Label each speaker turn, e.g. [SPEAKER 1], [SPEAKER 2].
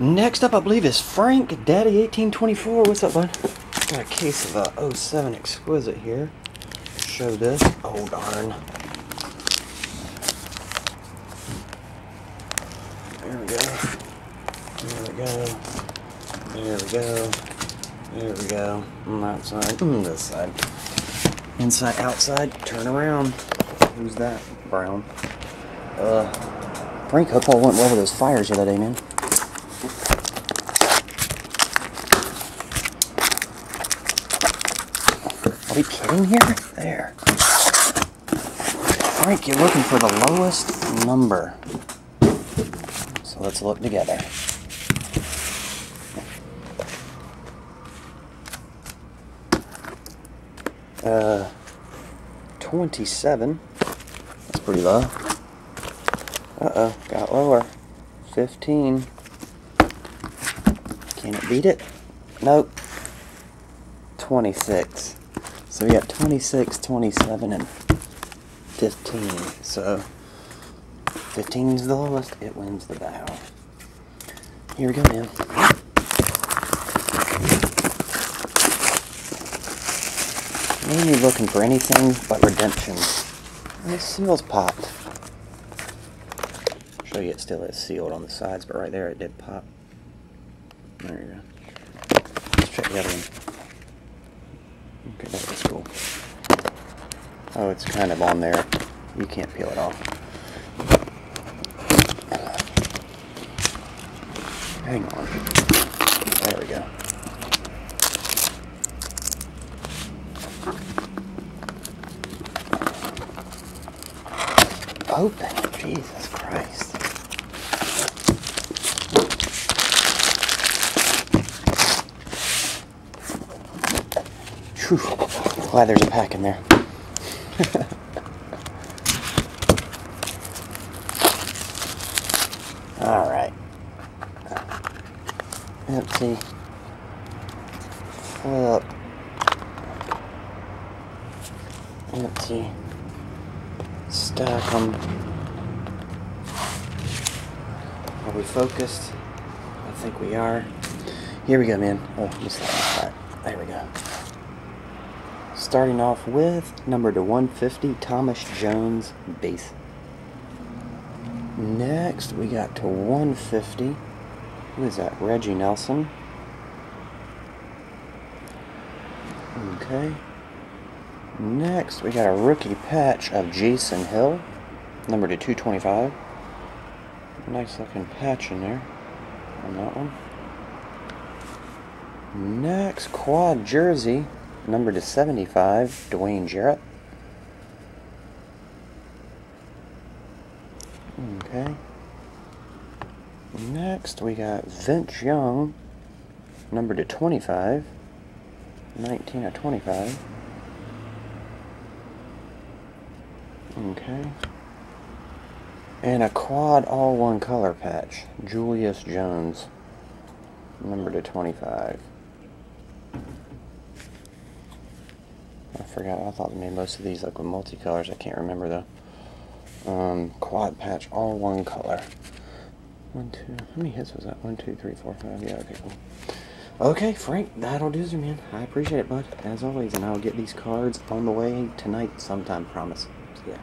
[SPEAKER 1] Next up, I believe, is Frank Daddy 1824. What's up, bud? Got a case of uh, 07 Exquisite here. Show this. Oh, darn. There we go. There we go. There we go. There we go. On that side. Mm, this side. Inside, outside. Turn around. Who's that? Brown. Uh, Frank, hope all went well with those fires the other day, man. Are we kidding here? There. Frank, you're looking for the lowest number. So let's look together. Uh, 27. That's pretty low. Uh-oh, got lower. 15. Can it beat it? Nope. 26. So we got 26, 27, and 15. So 15 is the lowest. It wins the battle. Here we go, man. Mainly looking for anything but redemption. And the seal's popped. Show you it still is sealed on the sides, but right there it did pop. There you go. Let's check the other one. Okay, that was cool. Oh, it's kind of on there. You can't peel it off. Hang on. There we go. Open. Jesus Christ. Whew. Glad there's a pack in there. All right. Empty. Flip. Empty. Stack them. Are we focused? I think we are. Here we go, man. Oh, missed that. There we go. Starting off with number to 150, Thomas Jones base. Next, we got to 150. Who is that? Reggie Nelson. Okay. Next, we got a rookie patch of Jason Hill, number to 225. Nice looking patch in there on that one. Next, quad jersey, number to 75, Dwayne Jarrett. Okay. Next, we got Vince Young, number to 25, 19 of 25. Okay. And a quad all one color patch, Julius Jones, number to 25. I forgot, I thought they made most of these like with multicolors, I can't remember though. Um, quad patch, all one color. One, two, how many hits was that? One, two, three, four, five, yeah, okay, cool. Okay, Frank, that'll do man. I appreciate it, bud, as always, and I'll get these cards on the way tonight sometime, promise. So, yeah.